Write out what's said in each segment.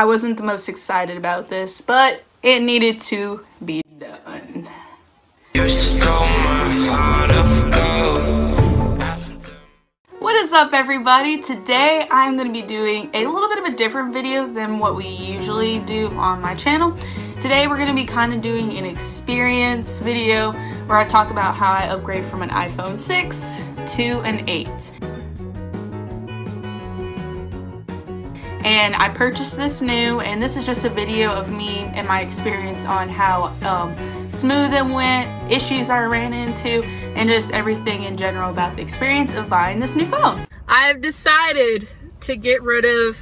I wasn't the most excited about this, but it needed to be done. What is up everybody? Today I'm going to be doing a little bit of a different video than what we usually do on my channel. Today we're going to be kind of doing an experience video where I talk about how I upgrade from an iPhone 6 to an 8. And I purchased this new and this is just a video of me and my experience on how um, smooth it went, issues I ran into, and just everything in general about the experience of buying this new phone. I've decided to get rid of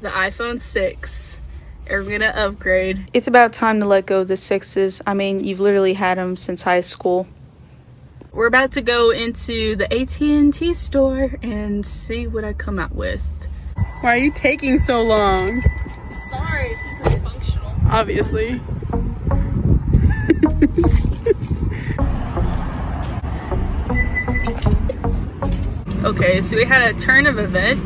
the iPhone 6 we're gonna upgrade. It's about time to let go of the 6s. I mean, you've literally had them since high school. We're about to go into the AT&T store and see what I come out with. Why are you taking so long? Sorry, it's dysfunctional. Obviously. okay, so we had a turn of event.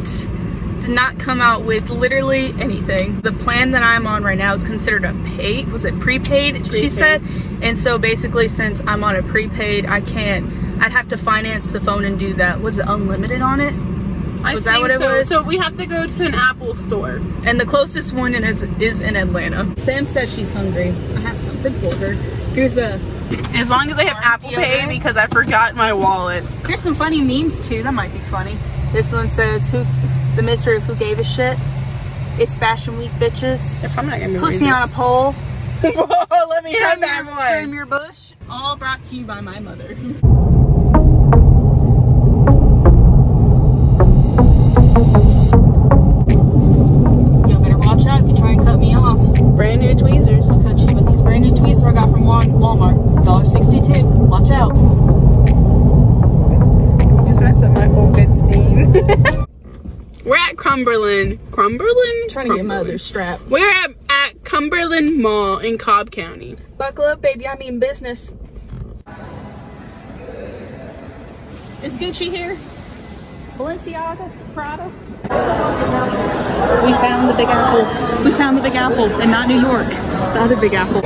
Did not come out with literally anything. The plan that I'm on right now is considered a paid, was it prepaid, prepaid, she said? And so basically since I'm on a prepaid, I can't, I'd have to finance the phone and do that. Was it unlimited on it? I was that what it so. was? So we have to go to an Apple store. And the closest one is is in Atlanta. Sam says she's hungry. I have something for her. Here's a as long as I have Apple Pay because I forgot my wallet. Here's some funny memes too. That might be funny. This one says who the mystery of who gave a shit. It's fashion week bitches. If I'm not gonna Pussy on a pole. Whoa, let me trim that one. Trim your bush. All brought to you by my mother. Cumberland. Cumberland? I'm trying to get my other strap. We're at, at Cumberland Mall in Cobb County. Buckle up, baby. I mean business. Is Gucci here? Balenciaga? Prada? We found the Big Apple. We found the Big Apple, and not New York. The other Big Apple.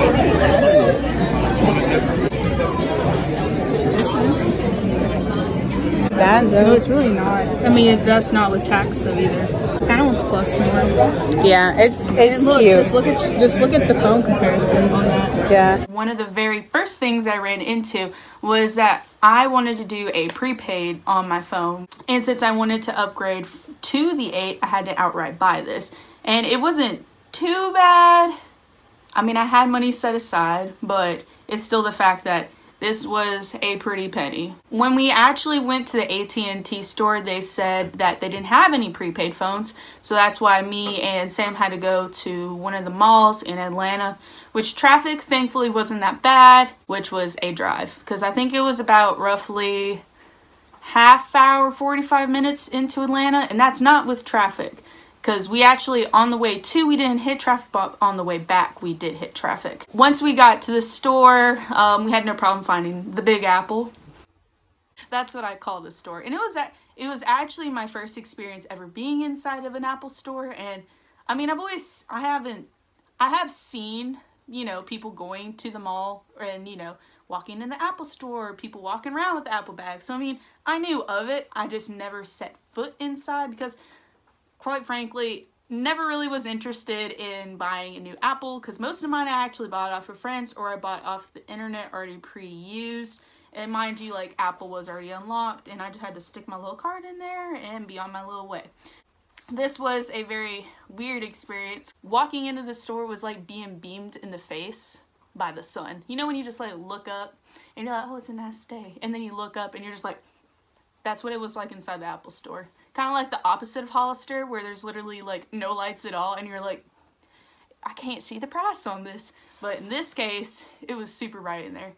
Bad though. No, it's really not. I mean, that's not with tax though either. Kind of want the plus more. Yeah, it's it's look, cute. Just look at just look at the phone comparison on that. Yeah. One of the very first things I ran into was that I wanted to do a prepaid on my phone. And since I wanted to upgrade to the 8, I had to outright buy this. And it wasn't too bad. I mean, I had money set aside, but it's still the fact that this was a pretty penny. When we actually went to the AT&T store, they said that they didn't have any prepaid phones. So that's why me and Sam had to go to one of the malls in Atlanta, which traffic thankfully wasn't that bad, which was a drive. Because I think it was about roughly half hour, 45 minutes into Atlanta, and that's not with traffic because we actually on the way to we didn't hit traffic but on the way back we did hit traffic. Once we got to the store um, we had no problem finding the big apple. That's what i call the store. And it was that it was actually my first experience ever being inside of an apple store. And i mean i've always i haven't i have seen you know people going to the mall and you know walking in the apple store people walking around with apple bags. So i mean i knew of it. I just never set foot inside because quite frankly, never really was interested in buying a new Apple because most of mine I actually bought off of friends or I bought off the internet already pre-used. And mind you, like Apple was already unlocked and I just had to stick my little card in there and be on my little way. This was a very weird experience. Walking into the store was like being beamed in the face by the sun. You know when you just like look up and you're like, oh, it's a nice day. And then you look up and you're just like, that's what it was like inside the Apple store. Kind of like the opposite of Hollister where there's literally like no lights at all and you're like, I can't see the price on this. But in this case, it was super bright in there.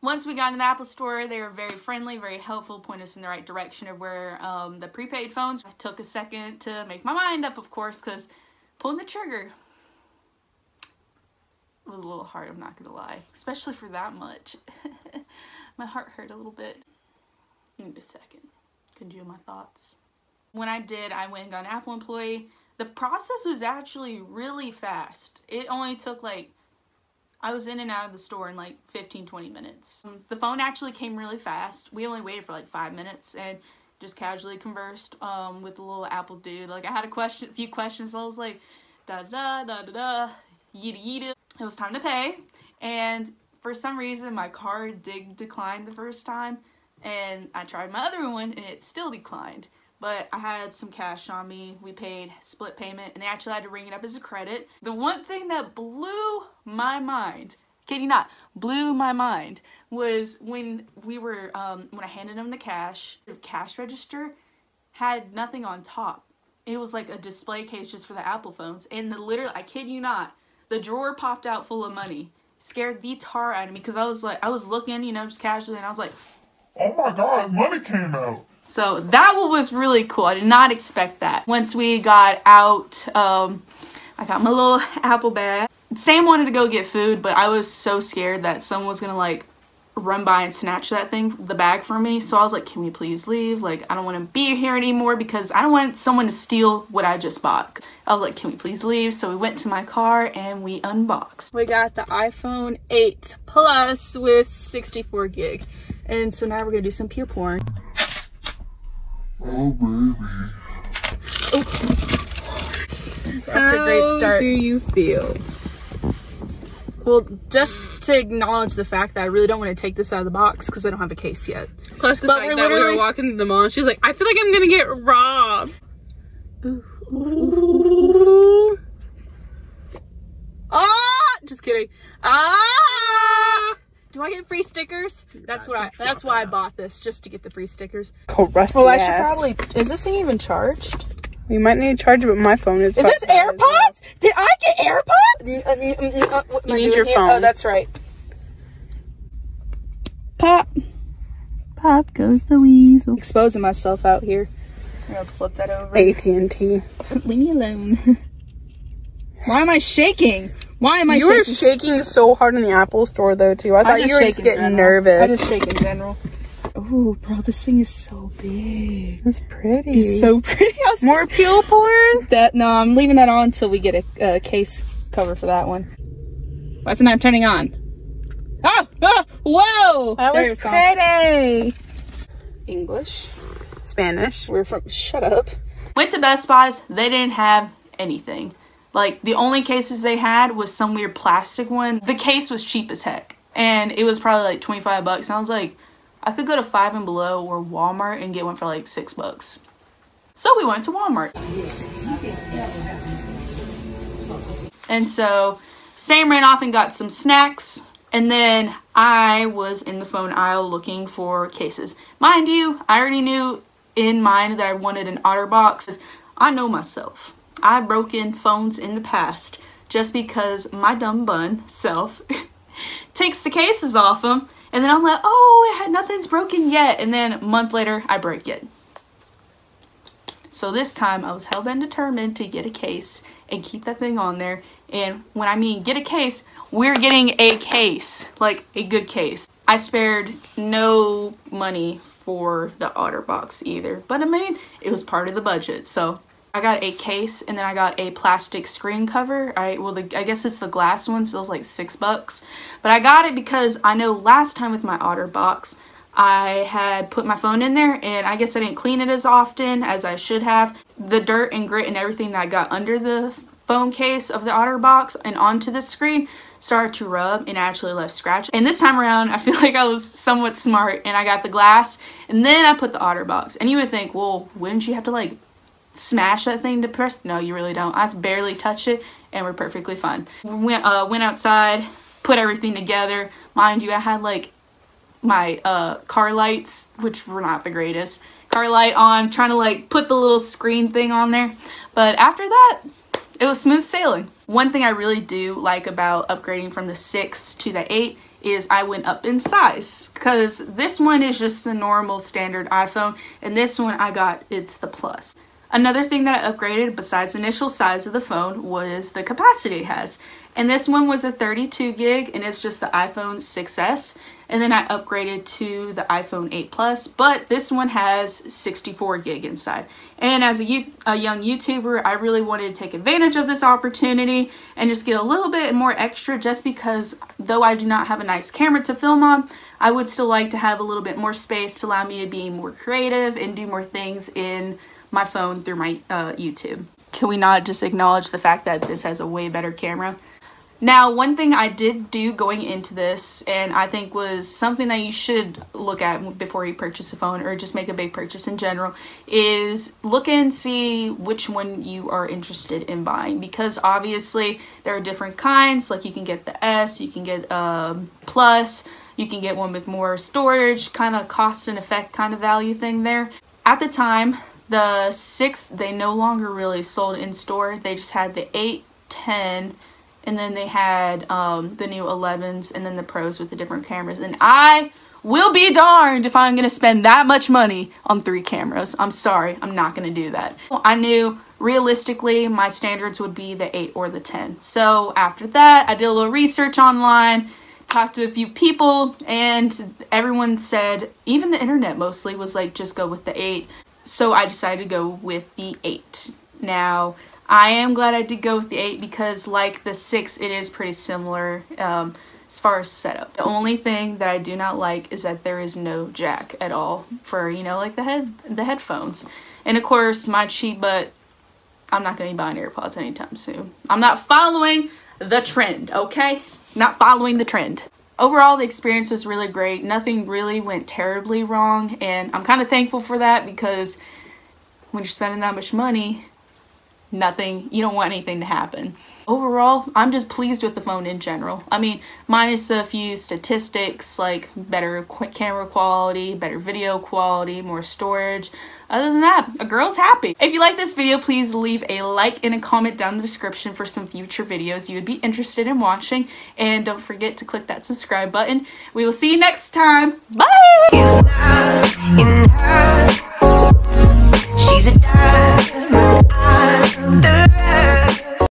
Once we got in the Apple store, they were very friendly, very helpful, point us in the right direction of where um, the prepaid phones. I took a second to make my mind up, of course, because pulling the trigger was a little hard, I'm not gonna lie. Especially for that much. my heart hurt a little bit. Need a second. Could you my thoughts? When I did, I went and got an Apple employee. the process was actually really fast. It only took like I was in and out of the store in like 15 20 minutes. The phone actually came really fast. We only waited for like 5 minutes and just casually conversed um, with the little Apple dude. Like I had a question, a few questions. So I was like, da da da da da, yida yida. It was time to pay, and for some reason my card did decline the first time, and I tried my other one and it still declined. But I had some cash on me. We paid split payment, and they actually had to ring it up as a credit. The one thing that blew my mind, kidding not, blew my mind was when we were um, when I handed them the cash. The cash register had nothing on top. It was like a display case just for the Apple phones, and the literally, I kid you not, the drawer popped out full of money. Scared the tar out of me because I was like, I was looking, you know, just casually, and I was like, Oh my God, money came out. So that was really cool. I did not expect that. Once we got out, um, I got my little Apple bag. Sam wanted to go get food, but I was so scared that someone was gonna like run by and snatch that thing, the bag from me. So I was like, can we please leave? Like, I don't want to be here anymore because I don't want someone to steal what I just bought. I was like, can we please leave? So we went to my car and we unboxed. We got the iPhone 8 Plus with 64 gig. And so now we're gonna do some peel porn. Oh, baby. How do you feel? Well, just to acknowledge the fact that I really don't want to take this out of the box because I don't have a case yet. Plus the But fact we're that we literally- were walking to the mall and she's like, I feel like I'm gonna get robbed. Ooh. Ah! Just kidding. Ah! Do I get free stickers? That's what I. That's why I bought this, just to get the free stickers. Rusty Oh, I should probably. Is this thing even charged? We might need to charge it, but my phone is. Is this AirPods? Did I get AirPods? Mm, mm, mm, uh, you need your oh, phone. Oh, that's right. Pop. Pop goes the weasel. Exposing myself out here. I'm gonna flip that over. AT and T. Leave me alone. Why am I shaking? Why am I You were shaking? shaking so hard in the Apple store though too. I thought you were just getting general. nervous. I just shake in general. Oh, bro, this thing is so big. It's pretty. It's so pretty. I was- more peel porn. that. No, I'm leaving that on until we get a, a case cover for that one. Why is it not turning on? Ah! ah whoa! That There, was it's on. pretty. English. Spanish. We're from. Shut up. Went to Best Buys. They didn't have anything. Like the only cases they had was some weird plastic one. The case was cheap as heck, and it was probably like 25 bucks. And I was like, I could go to Five and Below or Walmart and get one for like six bucks. So we went to Walmart. And so Sam ran off and got some snacks. And then I was in the phone aisle looking for cases. Mind you, I already knew in mind that I wanted an OtterBox. I know myself. I've broken phones in the past just because my dumb bun self takes the cases off them. And then I'm like, oh, it had nothing's broken yet. And then a month later, I break it. So this time I was hell bent determined to get a case and keep that thing on there. And when I mean get a case, we're getting a case, like a good case. I spared no money for the OtterBox either, but I mean, it was part of the budget. So I got a case and then I got a plastic screen cover. I well, the, I guess it's the glass one, so it was like six bucks. But I got it because I know last time with my OtterBox, I had put my phone in there and I guess I didn't clean it as often as I should have. The dirt and grit and everything that got under the phone case of the OtterBox and onto the screen started to rub and actually left scratch. And this time around, I feel like I was somewhat smart and I got the glass and then I put the OtterBox. And you would think, well, wouldn't you have to like smash that thing to press? No, you really don't. I barely touched it and we're perfectly fine. Went, uh, went outside, put everything together. Mind you, I had like my uh, car lights, which were not the greatest. Car light on, trying to like put the little screen thing on there. But after that, it was smooth sailing. One thing I really do like about upgrading from the 6 to the 8 is I went up in size because this one is just the normal standard iPhone and this one I got it's the plus. Another thing that I upgraded besides the initial size of the phone was the capacity it has. And this one was a 32 gig and it's just the iPhone 6s. And then I upgraded to the iPhone 8 Plus, but this one has 64 gig inside. And as a, a young YouTuber, I really wanted to take advantage of this opportunity and just get a little bit more extra just because though I do not have a nice camera to film on, I would still like to have a little bit more space to allow me to be more creative and do more things in my phone through my uh, YouTube. Can we not just acknowledge the fact that this has a way better camera? Now, one thing I did do going into this, and I think was something that you should look at before you purchase a phone or just make a big purchase in general, is look and see which one you are interested in buying. Because obviously, there are different kinds, like you can get the S, you can get um, Plus, you can get one with more storage, kind of cost and effect kind of value thing there. At the time, the 6, they no longer really sold in store. They just had the 8, 10, and then they had um, the new 11s and then the pros with the different cameras. And i will be darned if i'm gonna spend that much money on three cameras. I'm sorry i'm not gonna do that. I knew realistically my standards would be the 8 or the 10 so after that i did a little research online talked to a few people and everyone said even the internet mostly was like just go with the 8 so i decided to go with the 8 now I am glad I did go with the 8 because like the 6 it is pretty similar um, as far as setup. The only thing that I do not like is that there is no jack at all for you know like the head the headphones. And of course my cheap butt I'm not going to be buying AirPods anytime soon. I'm not following the trend, okay? Not following the trend. Overall, the experience was really great. Nothing really went terribly wrong, and I'm kind of thankful for that because when you're spending that much money, nothing. You don't want anything to happen. Overall, I'm just pleased with the phone in general. I mean, minus a few statistics like better camera quality, better video quality, more storage. Other than that, a girl's happy. If you like this video, please leave a like and a comment down in the description for some future videos you would be interested in watching. And don't forget to click that subscribe button. We will see you next time. Bye!